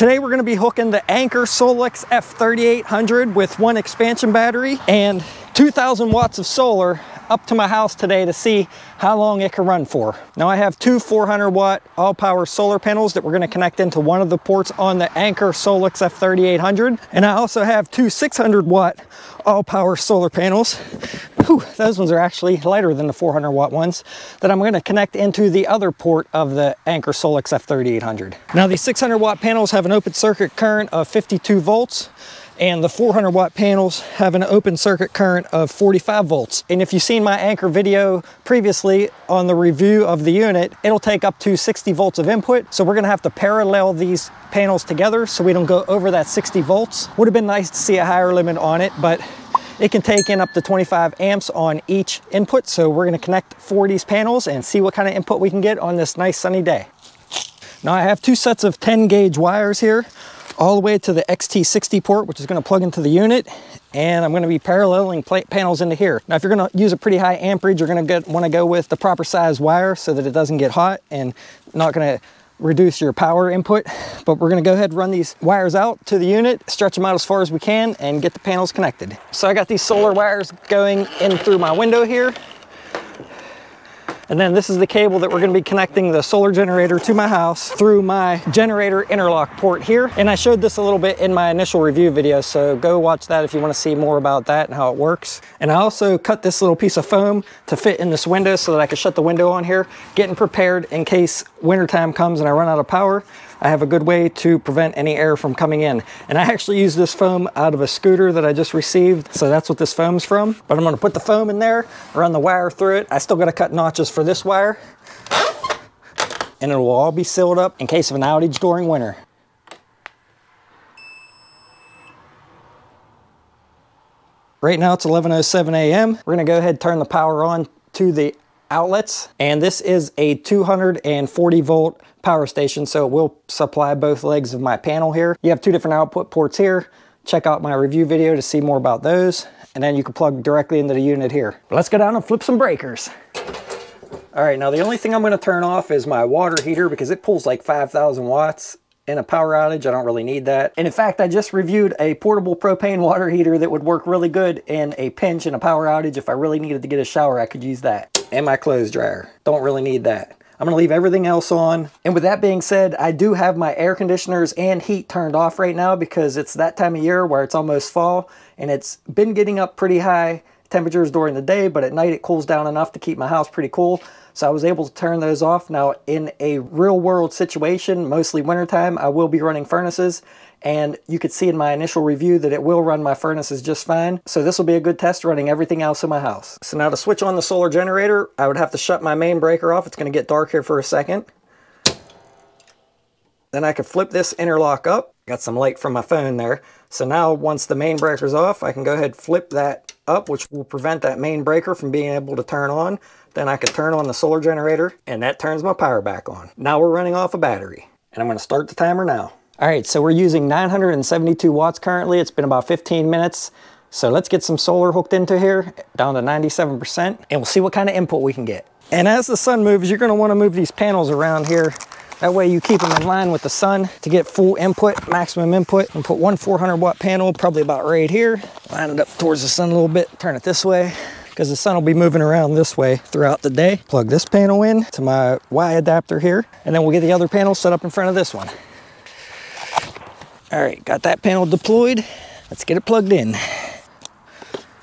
Today we're gonna be hooking the Anker Solix F3800 with one expansion battery and 2000 watts of solar up to my house today to see how long it can run for. Now I have two 400 watt all power solar panels that we're gonna connect into one of the ports on the Anker Solix F3800. And I also have two 600 watt all power solar panels. Whew, those ones are actually lighter than the 400 watt ones that I'm gonna connect into the other port of the Anker Solix F3800. Now these 600 watt panels have an open circuit current of 52 volts and the 400 watt panels have an open circuit current of 45 volts. And if you've seen my Anker video previously on the review of the unit, it'll take up to 60 volts of input. So we're gonna have to parallel these panels together so we don't go over that 60 volts. Would have been nice to see a higher limit on it, but it can take in up to 25 amps on each input. So we're gonna connect four of these panels and see what kind of input we can get on this nice sunny day. Now I have two sets of 10 gauge wires here all the way to the XT60 port, which is gonna plug into the unit. And I'm gonna be paralleling panels into here. Now, if you're gonna use a pretty high amperage, you're gonna wanna go with the proper size wire so that it doesn't get hot and not gonna reduce your power input. But we're gonna go ahead and run these wires out to the unit, stretch them out as far as we can and get the panels connected. So I got these solar wires going in through my window here. And then this is the cable that we're gonna be connecting the solar generator to my house through my generator interlock port here. And I showed this a little bit in my initial review video, so go watch that if you wanna see more about that and how it works. And I also cut this little piece of foam to fit in this window so that I can shut the window on here, getting prepared in case wintertime comes and I run out of power. I have a good way to prevent any air from coming in. And I actually use this foam out of a scooter that I just received. So that's what this foam's from. But I'm gonna put the foam in there, run the wire through it. I still gotta cut notches for this wire. And it will all be sealed up in case of an outage during winter. Right now it's 11.07 a.m. We're gonna go ahead and turn the power on to the outlets. And this is a 240 volt power station, so it will supply both legs of my panel here. You have two different output ports here. Check out my review video to see more about those. And then you can plug directly into the unit here. Let's go down and flip some breakers. All right, now the only thing I'm gonna turn off is my water heater because it pulls like 5,000 watts in a power outage. I don't really need that. And in fact, I just reviewed a portable propane water heater that would work really good in a pinch in a power outage. If I really needed to get a shower, I could use that. And my clothes dryer. Don't really need that. I'm gonna leave everything else on. And with that being said, I do have my air conditioners and heat turned off right now because it's that time of year where it's almost fall and it's been getting up pretty high temperatures during the day, but at night it cools down enough to keep my house pretty cool. So I was able to turn those off. Now in a real world situation, mostly wintertime, I will be running furnaces and you could see in my initial review that it will run my furnaces just fine. So this will be a good test running everything else in my house. So now to switch on the solar generator, I would have to shut my main breaker off. It's gonna get dark here for a second. Then I could flip this interlock up. Got some light from my phone there. So now once the main breaker's off, I can go ahead flip that up, which will prevent that main breaker from being able to turn on. Then I could turn on the solar generator and that turns my power back on. Now we're running off a battery and I'm gonna start the timer now. All right, so we're using 972 watts currently. It's been about 15 minutes. So let's get some solar hooked into here, down to 97%, and we'll see what kind of input we can get. And as the sun moves, you're gonna wanna move these panels around here. That way you keep them in line with the sun to get full input, maximum input. And put one 400 watt panel, probably about right here. Line it up towards the sun a little bit, turn it this way because the sun will be moving around this way throughout the day. Plug this panel in to my Y adapter here, and then we'll get the other panel set up in front of this one. All right, got that panel deployed. Let's get it plugged in.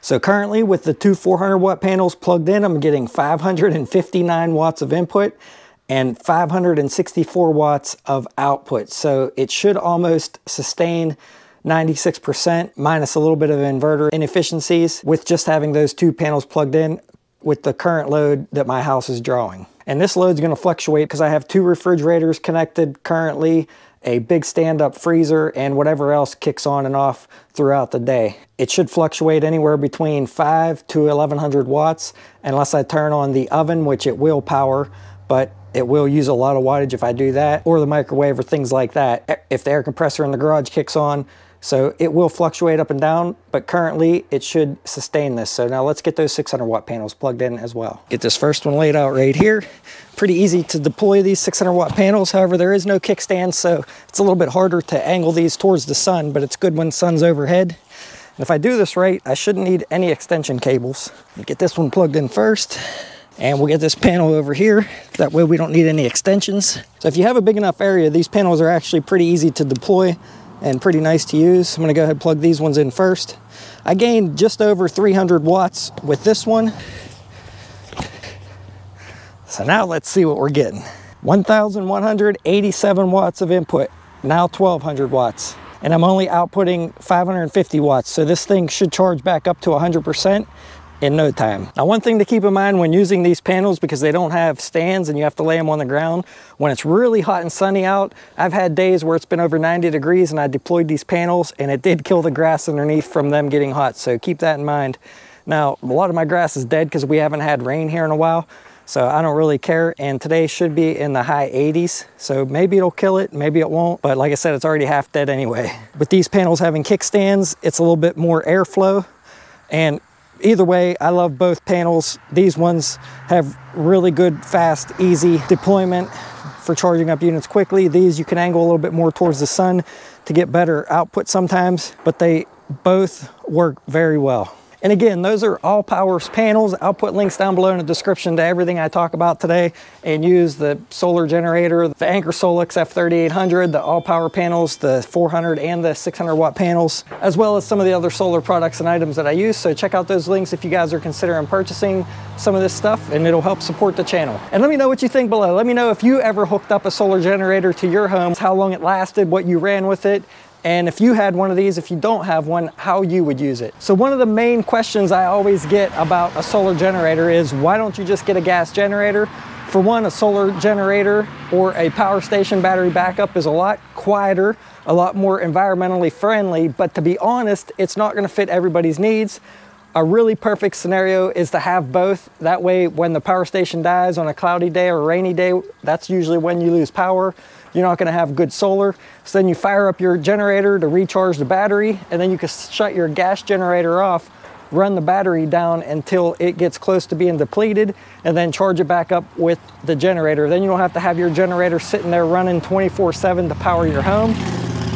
So currently with the two 400 watt panels plugged in, I'm getting 559 watts of input and 564 watts of output. So it should almost sustain 96% minus a little bit of inverter inefficiencies with just having those two panels plugged in with the current load that my house is drawing. And this load's gonna fluctuate because I have two refrigerators connected currently a big stand-up freezer, and whatever else kicks on and off throughout the day. It should fluctuate anywhere between 5 to 1100 watts unless I turn on the oven, which it will power, but it will use a lot of wattage if I do that, or the microwave or things like that. If the air compressor in the garage kicks on, So it will fluctuate up and down, but currently it should sustain this. So now let's get those 600 watt panels plugged in as well. Get this first one laid out right here. Pretty easy to deploy these 600 watt panels. However, there is no kickstand, so it's a little bit harder to angle these towards the sun, but it's good when sun's overhead. And if I do this right, I shouldn't need any extension cables. Get this one plugged in first. And we'll get this panel over here. That way we don't need any extensions. So if you have a big enough area, these panels are actually pretty easy to deploy and pretty nice to use. I'm gonna go ahead and plug these ones in first. I gained just over 300 watts with this one. So now let's see what we're getting. 1,187 watts of input, now 1,200 watts. And I'm only outputting 550 watts. So this thing should charge back up to 100% in no time. Now one thing to keep in mind when using these panels because they don't have stands and you have to lay them on the ground, when it's really hot and sunny out, I've had days where it's been over 90 degrees and I deployed these panels and it did kill the grass underneath from them getting hot. So keep that in mind. Now, a lot of my grass is dead because we haven't had rain here in a while. So I don't really care. And today should be in the high 80s. So maybe it'll kill it, maybe it won't. But like I said, it's already half dead anyway. With these panels having kickstands, it's a little bit more airflow. And either way, I love both panels. These ones have really good, fast, easy deployment for charging up units quickly. These you can angle a little bit more towards the sun to get better output sometimes, but they both work very well. And again, those are ALLPOWERS panels. I'll put links down below in the description to everything I talk about today and use the solar generator, the Anker Solix F3800, the all power panels, the 400 and the 600 watt panels, as well as some of the other solar products and items that I use. So check out those links if you guys are considering purchasing some of this stuff and it'll help support the channel. And let me know what you think below. Let me know if you ever hooked up a solar generator to your home, how long it lasted, what you ran with it, and if you had one of these, if you don't have one, how you would use it. So one of the main questions I always get about a solar generator is why don't you just get a gas generator? For one, a solar generator or a power station battery backup is a lot quieter, a lot more environmentally friendly, but to be honest, it's not gonna fit everybody's needs. A really perfect scenario is to have both. That way, when the power station dies on a cloudy day or rainy day, that's usually when you lose power you're not gonna have good solar. So then you fire up your generator to recharge the battery and then you can shut your gas generator off, run the battery down until it gets close to being depleted and then charge it back up with the generator. Then you don't have to have your generator sitting there running 24 seven to power your home.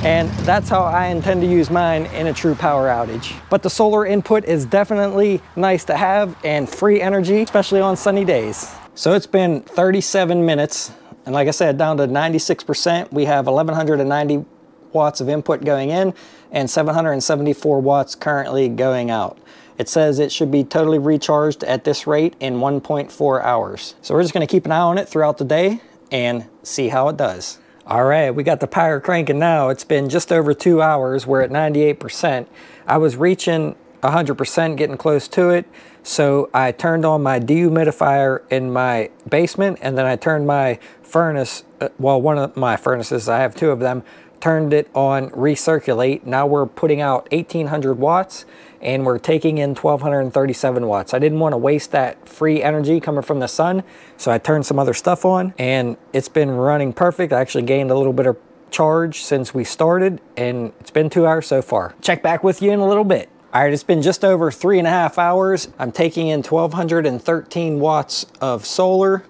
And that's how I intend to use mine in a true power outage. But the solar input is definitely nice to have and free energy, especially on sunny days. So it's been 37 minutes and like I said, down to 96%, we have 1190 watts of input going in and 774 watts currently going out. It says it should be totally recharged at this rate in 1.4 hours. So we're just gonna keep an eye on it throughout the day and see how it does. All right, we got the power cranking now. It's been just over two hours. We're at 98%. I was reaching 100%, getting close to it. So I turned on my dehumidifier in my basement and then I turned my furnace, uh, well, one of my furnaces, I have two of them, turned it on recirculate. Now we're putting out 1800 watts and we're taking in 1237 watts. I didn't want to waste that free energy coming from the sun, so I turned some other stuff on and it's been running perfect. I actually gained a little bit of charge since we started and it's been two hours so far. Check back with you in a little bit. All right, it's been just over three and a half hours. I'm taking in 1213 watts of solar.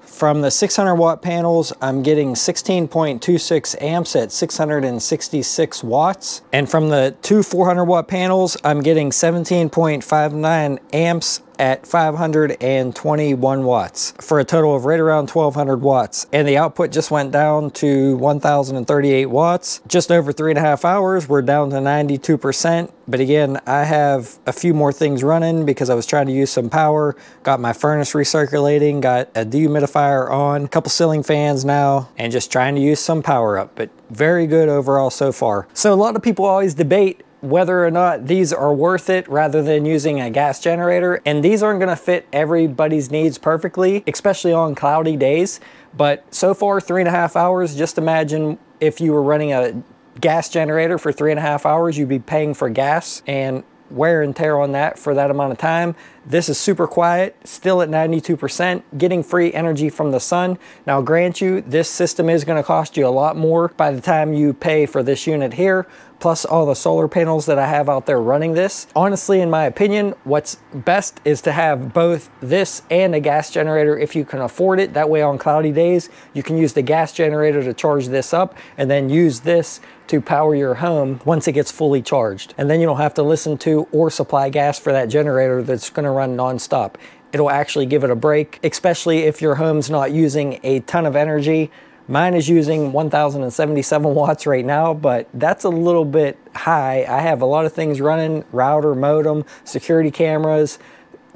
From the 600 watt panels, I'm getting 16.26 amps at 666 watts. And from the two 400 watt panels, I'm getting 17.59 amps at 521 watts for a total of right around 1200 watts. And the output just went down to 1038 watts. Just over three and a half hours, we're down to 92%. But again, I have a few more things running because I was trying to use some power, got my furnace recirculating, got a dehumidifier on, a couple ceiling fans now, and just trying to use some power up. But very good overall so far. So a lot of people always debate whether or not these are worth it rather than using a gas generator. And these aren't gonna fit everybody's needs perfectly, especially on cloudy days. But so far, three and a half hours, just imagine if you were running a gas generator for three and a half hours, you'd be paying for gas and wear and tear on that for that amount of time. This is super quiet, still at 92%, getting free energy from the sun. Now grant you, this system is gonna cost you a lot more by the time you pay for this unit here, plus all the solar panels that I have out there running this. Honestly, in my opinion, what's best is to have both this and a gas generator if you can afford it. That way on cloudy days, you can use the gas generator to charge this up and then use this to power your home once it gets fully charged. And then you don't have to listen to or supply gas for that generator that's gonna run nonstop. It'll actually give it a break, especially if your home's not using a ton of energy Mine is using 1077 watts right now, but that's a little bit high. I have a lot of things running, router, modem, security cameras,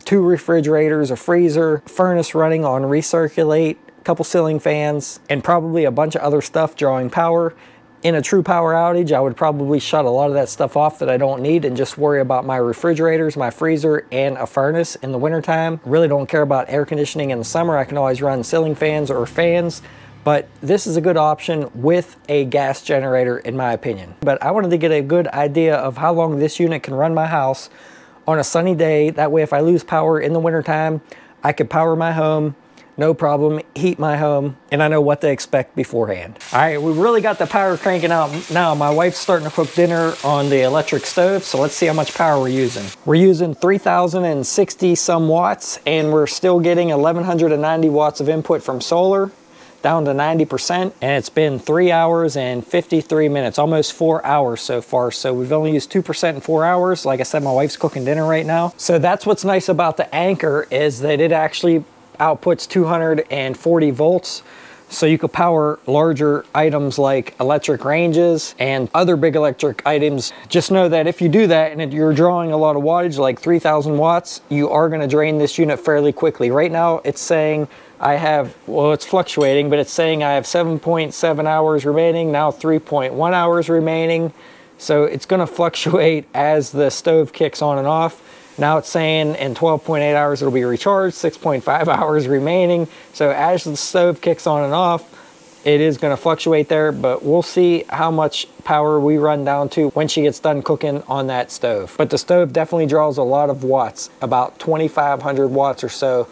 two refrigerators, a freezer, furnace running on recirculate, a couple ceiling fans, and probably a bunch of other stuff drawing power. In a true power outage, I would probably shut a lot of that stuff off that I don't need and just worry about my refrigerators, my freezer, and a furnace in the wintertime. Really don't care about air conditioning in the summer. I can always run ceiling fans or fans but this is a good option with a gas generator in my opinion. But I wanted to get a good idea of how long this unit can run my house on a sunny day. That way if I lose power in the wintertime, I could power my home, no problem, heat my home, and I know what to expect beforehand. All right, we've really got the power cranking out now. My wife's starting to cook dinner on the electric stove, so let's see how much power we're using. We're using 3,060 some watts, and we're still getting 1,190 watts of input from solar down to 90% and it's been three hours and 53 minutes, almost four hours so far. So we've only used 2% in four hours. Like I said, my wife's cooking dinner right now. So that's what's nice about the Anker is that it actually outputs 240 volts. So you could power larger items like electric ranges and other big electric items. Just know that if you do that and you're drawing a lot of wattage, like 3000 watts, you are gonna drain this unit fairly quickly. Right now it's saying I have, well, it's fluctuating, but it's saying I have 7.7 hours remaining, now 3.1 hours remaining. So it's gonna fluctuate as the stove kicks on and off. Now it's saying in 12.8 hours it'll be recharged, 6.5 hours remaining. So as the stove kicks on and off, it is gonna fluctuate there, but we'll see how much power we run down to when she gets done cooking on that stove. But the stove definitely draws a lot of watts, about 2,500 watts or so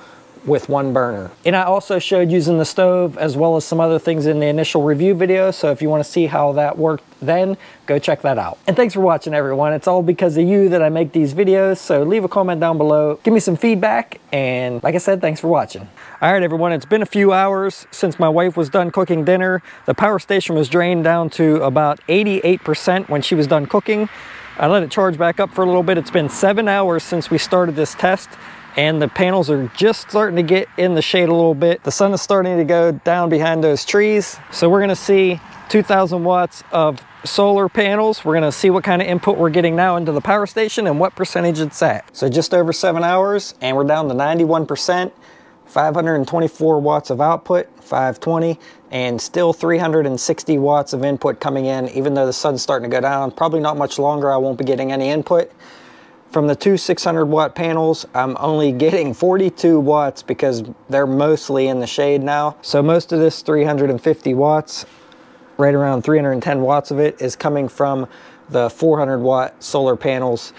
with one burner. And I also showed using the stove as well as some other things in the initial review video. So if you wanna see how that worked then, go check that out. And thanks for watching everyone. It's all because of you that I make these videos. So leave a comment down below, give me some feedback. And like I said, thanks for watching. All right, everyone, it's been a few hours since my wife was done cooking dinner. The power station was drained down to about 88% when she was done cooking. I let it charge back up for a little bit. It's been seven hours since we started this test and the panels are just starting to get in the shade a little bit. The sun is starting to go down behind those trees. So we're gonna see 2000 watts of solar panels. We're gonna see what kind of input we're getting now into the power station and what percentage it's at. So just over seven hours and we're down to 91%, 524 watts of output, 520, and still 360 watts of input coming in, even though the sun's starting to go down. Probably not much longer, I won't be getting any input. From the two 600 watt panels, I'm only getting 42 watts because they're mostly in the shade now. So most of this 350 watts, right around 310 watts of it is coming from the 400 watt solar panels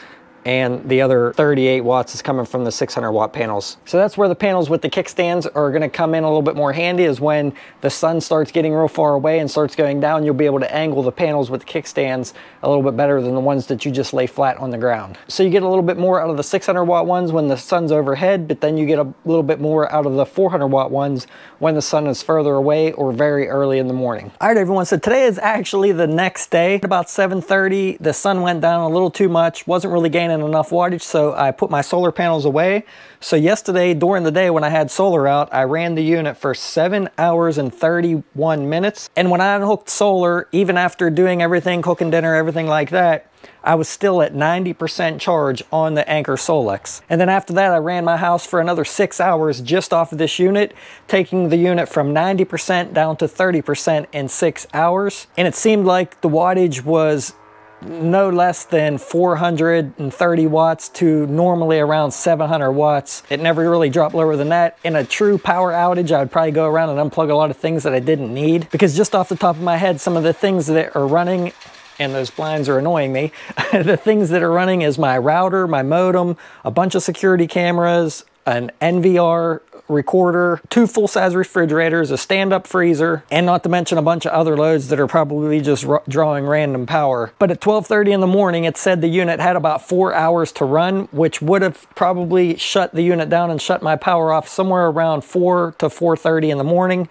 and the other 38 watts is coming from the 600 watt panels. So that's where the panels with the kickstands are gonna come in a little bit more handy is when the sun starts getting real far away and starts going down, you'll be able to angle the panels with the kickstands a little bit better than the ones that you just lay flat on the ground. So you get a little bit more out of the 600 watt ones when the sun's overhead, but then you get a little bit more out of the 400 watt ones when the sun is further away or very early in the morning. All right, everyone, so today is actually the next day. About 7.30, the sun went down a little too much, wasn't really gaining enough wattage, so I put my solar panels away. So yesterday, during the day when I had solar out, I ran the unit for 7 hours and 31 minutes. And when I unhooked solar, even after doing everything, cooking dinner, everything like that, I was still at 90% charge on the Anker Solix. And then after that, I ran my house for another six hours just off of this unit, taking the unit from 90% down to 30% in six hours. And it seemed like the wattage was no less than 430 watts to normally around 700 watts. It never really dropped lower than that. In a true power outage, I would probably go around and unplug a lot of things that I didn't need because just off the top of my head, some of the things that are running and those blinds are annoying me. the things that are running is my router, my modem, a bunch of security cameras, an NVR recorder, two full-size refrigerators, a stand-up freezer, and not to mention a bunch of other loads that are probably just drawing random power. But at 12.30 in the morning, it said the unit had about four hours to run, which would have probably shut the unit down and shut my power off somewhere around 4 to 4.30 in the morning.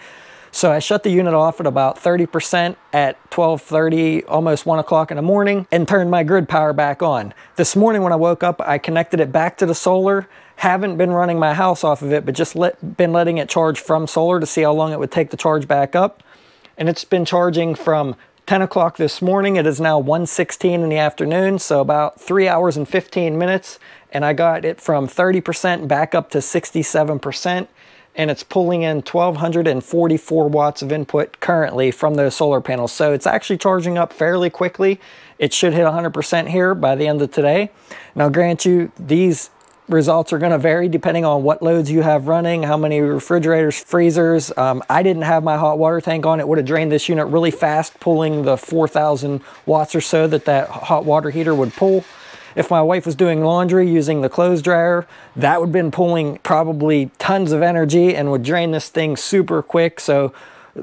So I shut the unit off at about 30% at 12.30, almost 1 o'clock in the morning, and turned my grid power back on. This morning when I woke up, I connected it back to the solar, haven't been running my house off of it, but just let, been letting it charge from solar to see how long it would take to charge back up. And it's been charging from 10 o'clock this morning. It is now 1.16 in the afternoon, so about 3 hours and 15 minutes. And I got it from 30% back up to 67% and it's pulling in 1244 watts of input currently from those solar panels. So it's actually charging up fairly quickly. It should hit 100% here by the end of today. Now grant you, these results are going to vary depending on what loads you have running, how many refrigerators, freezers. Um, I didn't have my hot water tank on. It would have drained this unit really fast, pulling the 4,000 watts or so that that hot water heater would pull. If my wife was doing laundry using the clothes dryer, that would have been pulling probably tons of energy and would drain this thing super quick. So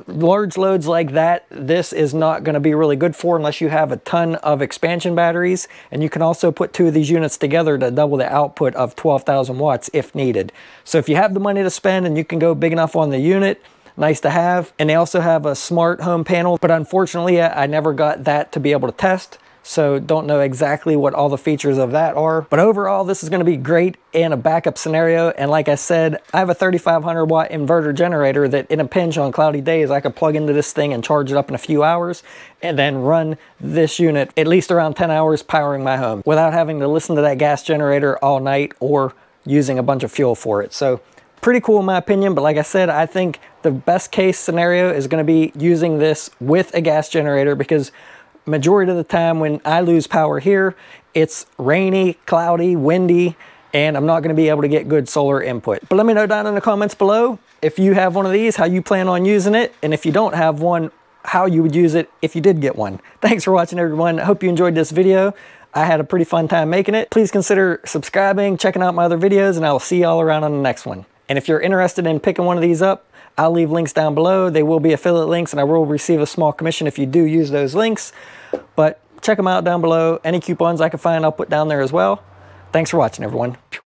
large loads like that, this is not going to be really good for unless you have a ton of expansion batteries. And you can also put two of these units together to double the output of 12,000 watts if needed. So if you have the money to spend and you can go big enough on the unit, nice to have. And they also have a smart home panel, but unfortunately I never got that to be able to test so don't know exactly what all the features of that are. But overall, this is gonna be great in a backup scenario. And like I said, I have a 3500 watt inverter generator that in a pinch on cloudy days, I could plug into this thing and charge it up in a few hours and then run this unit at least around 10 hours powering my home without having to listen to that gas generator all night or using a bunch of fuel for it. So pretty cool in my opinion, but like I said, I think the best case scenario is gonna be using this with a gas generator because majority of the time when I lose power here, it's rainy, cloudy, windy, and I'm not gonna be able to get good solar input. But let me know down in the comments below if you have one of these, how you plan on using it, and if you don't have one, how you would use it if you did get one. Thanks for watching everyone. I hope you enjoyed this video. I had a pretty fun time making it. Please consider subscribing, checking out my other videos, and I will see y'all around on the next one. And if you're interested in picking one of these up, I'll leave links down below. They will be affiliate links and I will receive a small commission if you do use those links. But check them out down below. Any coupons I can find, I'll put down there as well. Thanks for watching, everyone.